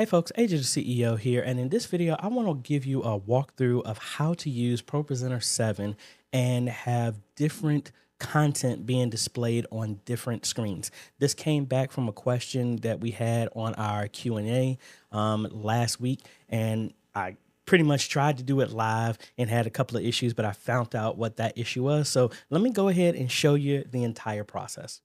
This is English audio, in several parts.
Hey folks, AJ the CEO here, and in this video, I want to give you a walkthrough of how to use ProPresenter 7 and have different content being displayed on different screens. This came back from a question that we had on our Q&A um, last week, and I pretty much tried to do it live and had a couple of issues, but I found out what that issue was. So let me go ahead and show you the entire process.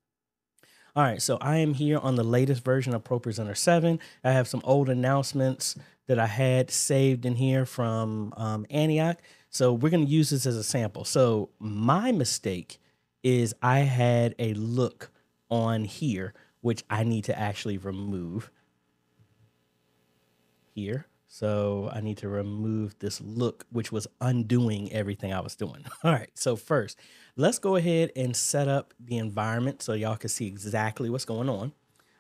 All right, so I am here on the latest version of ProPresenter 7. I have some old announcements that I had saved in here from um, Antioch. So we're going to use this as a sample. So my mistake is I had a look on here, which I need to actually remove here. So I need to remove this look, which was undoing everything I was doing. All right. So first, let's go ahead and set up the environment so y'all can see exactly what's going on.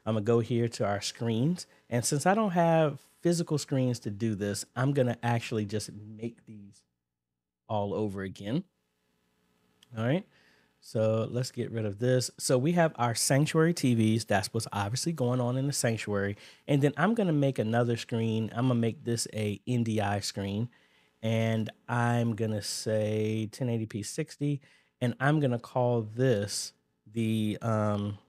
I'm gonna go here to our screens. And since I don't have physical screens to do this, I'm gonna actually just make these all over again. All right. So let's get rid of this. So we have our sanctuary TVs. That's what's obviously going on in the sanctuary. And then I'm going to make another screen. I'm going to make this a NDI screen. And I'm going to say 1080p 60. And I'm going to call this the um,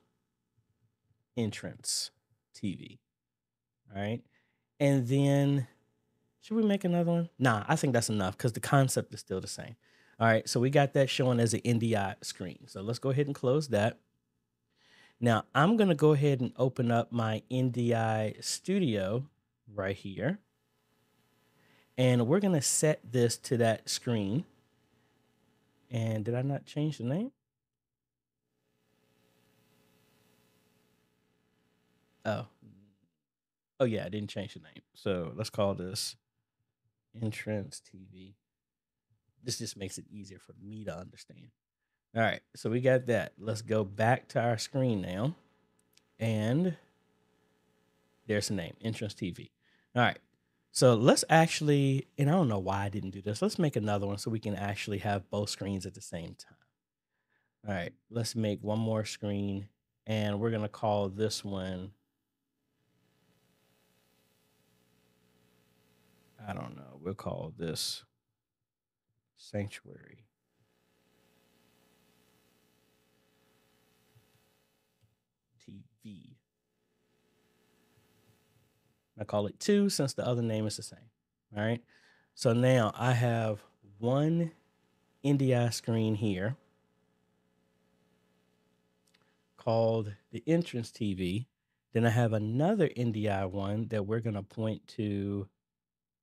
entrance TV. All right. And then should we make another one? Nah, I think that's enough because the concept is still the same. All right, so we got that showing as an NDI screen. So let's go ahead and close that. Now I'm gonna go ahead and open up my NDI studio right here. And we're gonna set this to that screen. And did I not change the name? Oh, oh yeah, I didn't change the name. So let's call this entrance TV. This just makes it easier for me to understand. All right, so we got that. Let's go back to our screen now. And there's the name, Entrance TV. All right, so let's actually, and I don't know why I didn't do this. Let's make another one so we can actually have both screens at the same time. All right, let's make one more screen and we're gonna call this one, I don't know, we'll call this sanctuary. TV. I call it two since the other name is the same. All right. So now I have one NDI screen here called the entrance TV. Then I have another NDI one that we're going to point to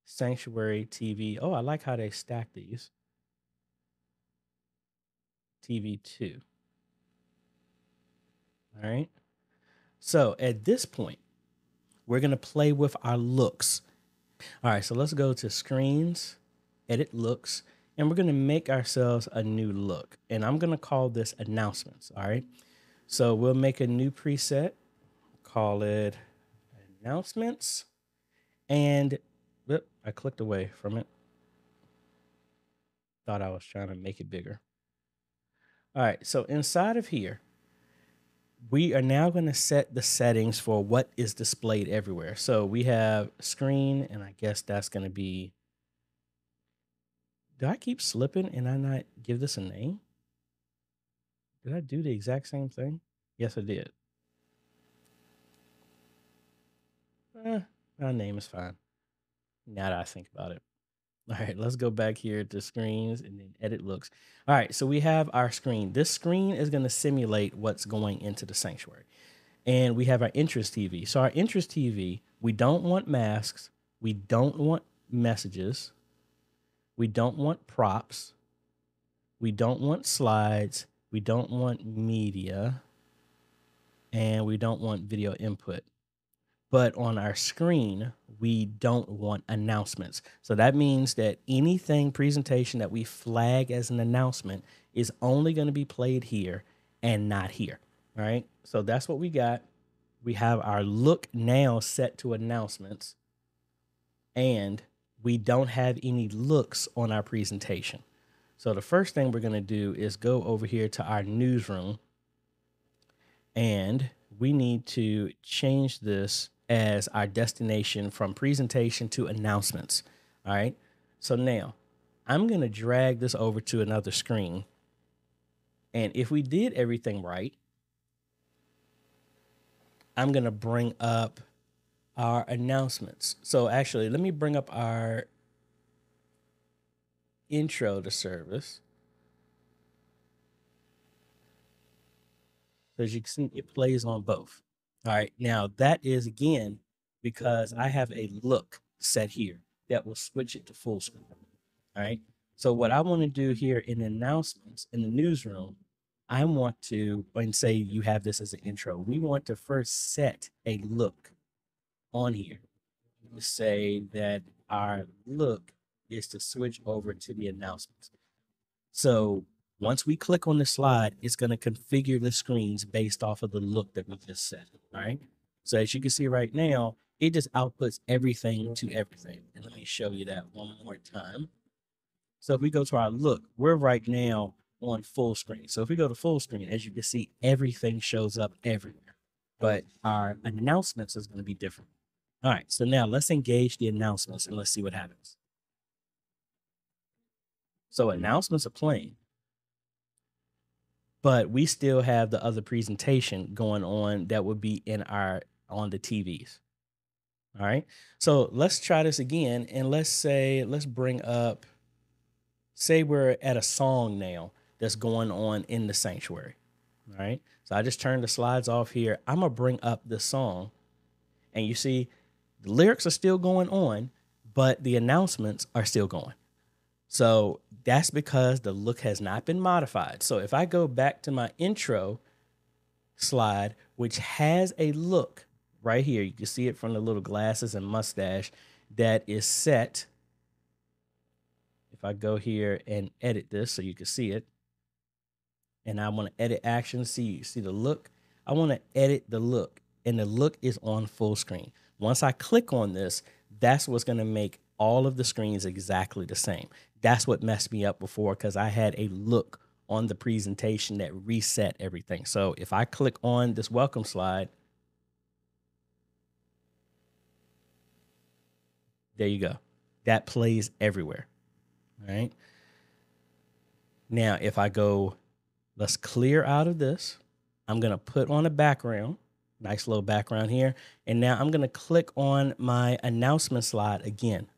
Sanctuary TV. Oh, I like how they stack these. TV2. All right. So at this point, we're going to play with our looks. All right. So let's go to screens, edit looks, and we're going to make ourselves a new look. And I'm going to call this announcements. All right. So we'll make a new preset, call it announcements. And whoop, I clicked away from it. Thought I was trying to make it bigger. All right, so inside of here, we are now going to set the settings for what is displayed everywhere. So we have screen, and I guess that's going to be. Do I keep slipping and I not give this a name? Did I do the exact same thing? Yes, I did. Eh, my name is fine. Now that I think about it. All right, let's go back here to screens and then edit looks. All right, so we have our screen. This screen is going to simulate what's going into the sanctuary. And we have our entrance TV. So our entrance TV, we don't want masks. We don't want messages. We don't want props. We don't want slides. We don't want media. And we don't want video input but on our screen, we don't want announcements. So that means that anything presentation that we flag as an announcement is only going to be played here and not here. All right. So that's what we got. We have our look now set to announcements and we don't have any looks on our presentation. So the first thing we're going to do is go over here to our newsroom and we need to change this as our destination from presentation to announcements. All right. So now I'm going to drag this over to another screen. And if we did everything right, I'm going to bring up our announcements. So actually, let me bring up our intro to service. So as you can see, it plays on both. All right. Now that is again because I have a look set here that will switch it to full screen. All right. So what I want to do here in announcements in the newsroom, I want to, and say you have this as an intro, we want to first set a look on here. Say that our look is to switch over to the announcements. So once we click on the slide, it's going to configure the screens based off of the look that we just set. Right. So as you can see right now, it just outputs everything to everything. And let me show you that one more time. So if we go to our look, we're right now on full screen. So if we go to full screen, as you can see, everything shows up everywhere. But our announcements is going to be different. All right, so now let's engage the announcements and let's see what happens. So announcements are playing, but we still have the other presentation going on that would be in our on the TVs. All right. So let's try this again. And let's say, let's bring up, say we're at a song now that's going on in the sanctuary. All right. So I just turned the slides off here. I'm going to bring up the song. And you see, the lyrics are still going on, but the announcements are still going. So that's because the look has not been modified. So if I go back to my intro slide, which has a look right here. You can see it from the little glasses and mustache that is set. If I go here and edit this so you can see it, and I want to edit action, see see the look. I want to edit the look, and the look is on full screen. Once I click on this, that's what's going to make all of the screens exactly the same. That's what messed me up before because I had a look on the presentation that reset everything. So if I click on this welcome slide, There you go. That plays everywhere. All right. Now, if I go, let's clear out of this. I'm going to put on a background, nice little background here. And now I'm going to click on my announcement slide again.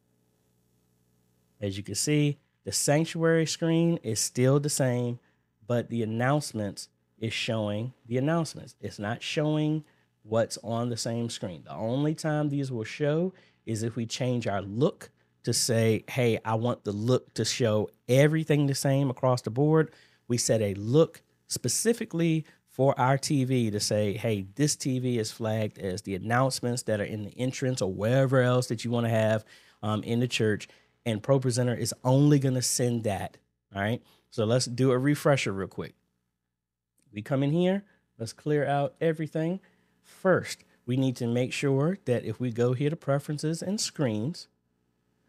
As you can see, the sanctuary screen is still the same, but the announcements is showing the announcements. It's not showing what's on the same screen. The only time these will show is if we change our look to say, hey, I want the look to show everything the same across the board. We set a look specifically for our TV to say, hey, this TV is flagged as the announcements that are in the entrance or wherever else that you want to have um, in the church. And ProPresenter is only going to send that. All right. So let's do a refresher real quick. We come in here, let's clear out everything. First, we need to make sure that if we go here to preferences and screens,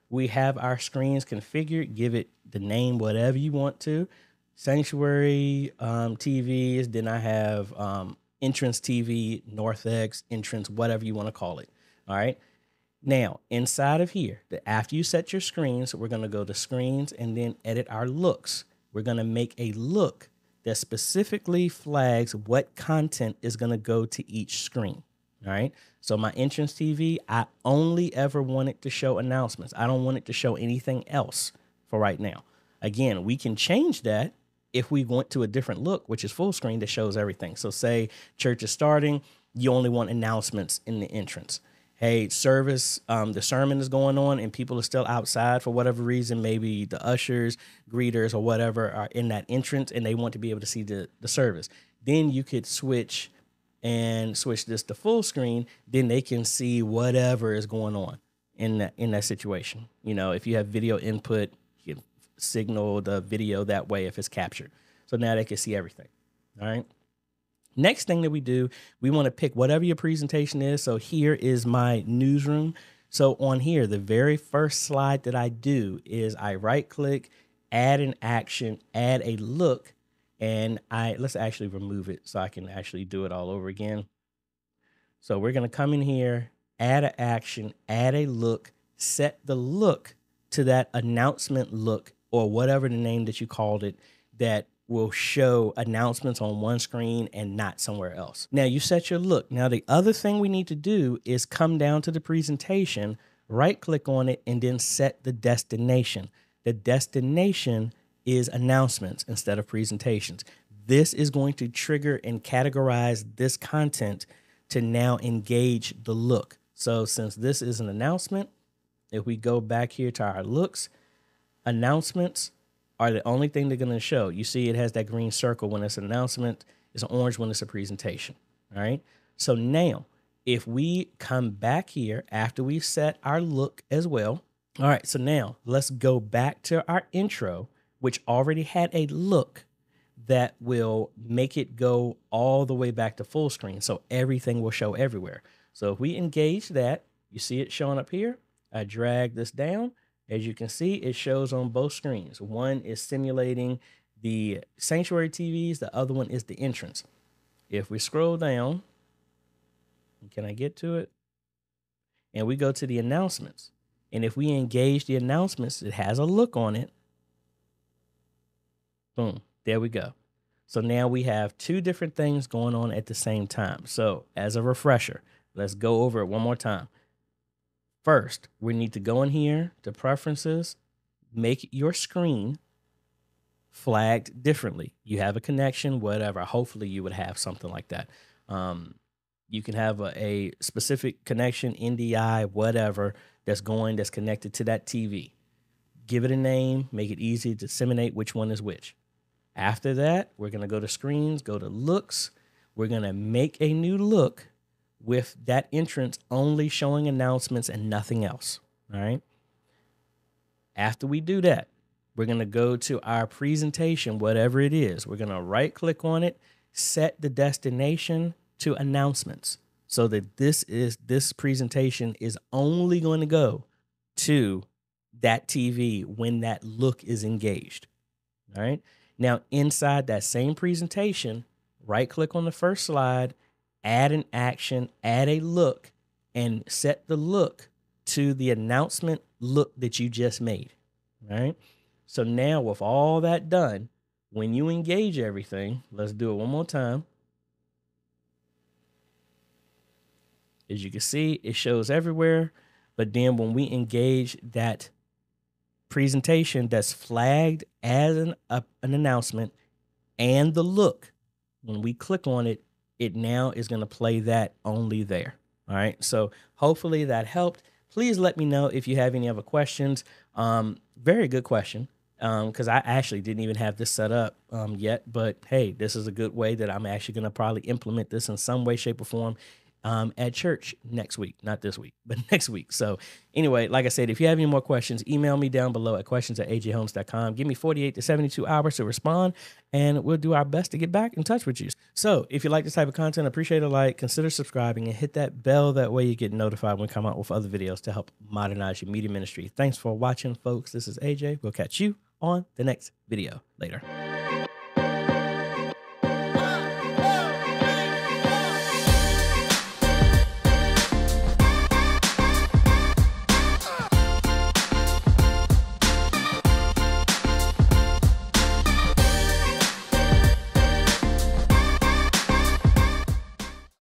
we have our screens configured, give it the name, whatever you want to. Sanctuary um, TVs, then I have um, entrance TV, narthex, entrance, whatever you want to call it. All right. Now, inside of here, the, after you set your screens, we're going to go to screens and then edit our looks. We're going to make a look that specifically flags what content is going to go to each screen. All right. So my entrance TV, I only ever want it to show announcements. I don't want it to show anything else for right now. Again, we can change that if we went to a different look, which is full screen that shows everything. So say church is starting, you only want announcements in the entrance. Hey, service, um, the sermon is going on and people are still outside for whatever reason. Maybe the ushers, greeters, or whatever are in that entrance and they want to be able to see the, the service. Then you could switch and switch this to full screen, then they can see whatever is going on in that in that situation. You know, if you have video input, you can signal the video that way if it's captured. So now they can see everything. All right. Next thing that we do, we want to pick whatever your presentation is. So here is my newsroom. So on here, the very first slide that I do is I right click, add an action, add a look, and I let's actually remove it so I can actually do it all over again. So we're gonna come in here add an action, add a look, set the look to that announcement look or whatever the name that you called it that will show announcements on one screen and not somewhere else. Now you set your look. Now the other thing we need to do is come down to the presentation, right click on it and then set the destination. The destination is announcements instead of presentations. This is going to trigger and categorize this content to now engage the look. So since this is an announcement, if we go back here to our looks, announcements are the only thing they're going to show. You see, it has that green circle when it's an announcement, it's an orange when it's a presentation. All right. So now, if we come back here after we set our look as well. All right. So now let's go back to our intro, which already had a look that will make it go all the way back to full screen. So everything will show everywhere. So if we engage that, you see it showing up here. I drag this down as you can see, it shows on both screens. One is simulating the sanctuary TVs, the other one is the entrance. If we scroll down, can I get to it? And we go to the announcements. And if we engage the announcements, it has a look on it. Boom, there we go. So now we have two different things going on at the same time. So, as a refresher, let's go over it one more time. First, we need to go in here to preferences, make your screen flagged differently. You have a connection, whatever. Hopefully, you would have something like that. Um, you can have a, a specific connection, NDI, whatever, that's going, that's connected to that TV. Give it a name, make it easy to disseminate which one is which. After that, we're going to go to screens, go to looks. We're going to make a new look with that entrance only showing announcements and nothing else. All right. After we do that, we're going to go to our presentation, whatever it is. We're going to right click on it, set the destination to announcements so that this is this presentation is only going to go to that TV when that look is engaged. All right. Now, inside that same presentation, right click on the first slide add an action, add a look, and set the look to the announcement look that you just made. Right. So now, with all that done, when you engage everything, let's do it one more time. As you can see, it shows everywhere. But then when we engage that presentation that's flagged as an, uh, an announcement and the look, when we click on it, it now is going to play that only there. All right. So hopefully that helped. Please let me know if you have any other questions. Um, very good question. Because um, I actually didn't even have this set up um, yet, but hey, this is a good way that I'm actually going to probably implement this in some way, shape, or form um, at church next week, not this week, but next week. So, anyway, like I said, if you have any more questions, email me down below at questions at ajayholmes.com. Give me 48 to 72 hours to respond, and we'll do our best to get back in touch with you. So, if you like this type of content, appreciate a like, consider subscribing, and hit that bell. That way, you get notified when we come out with other videos to help modernize your media ministry. Thanks for watching, folks. This is AJ. We'll catch you on the next video. Later.